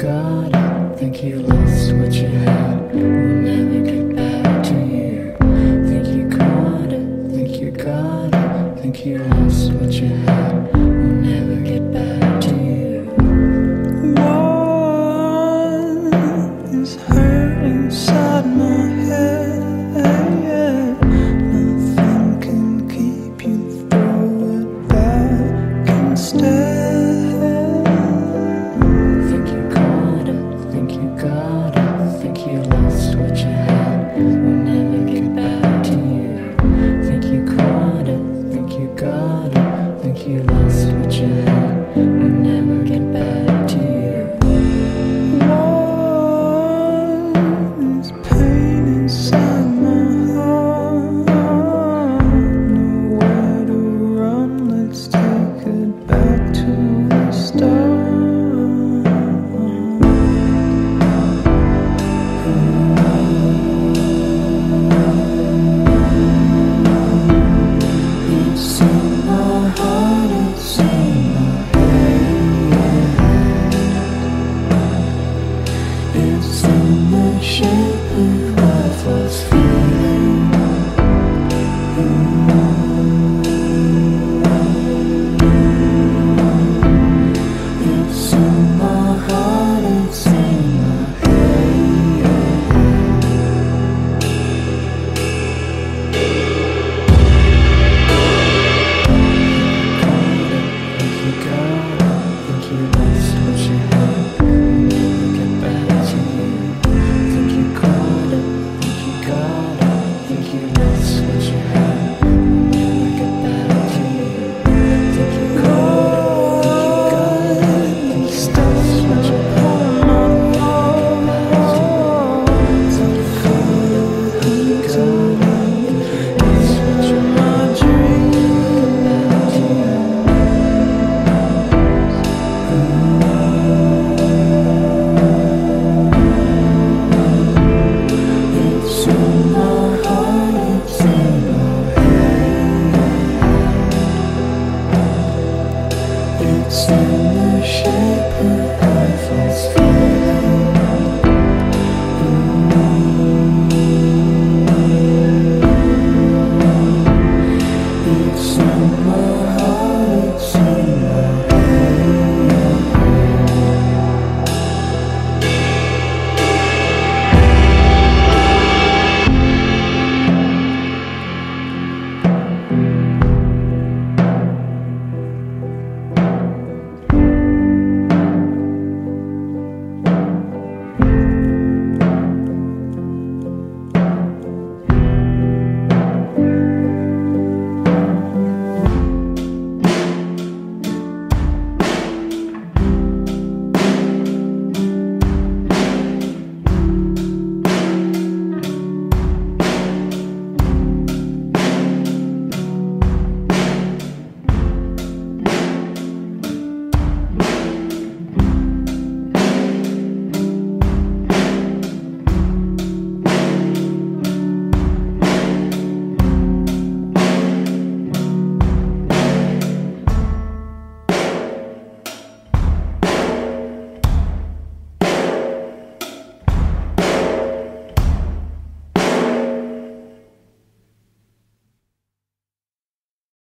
God, I think you lost what you had.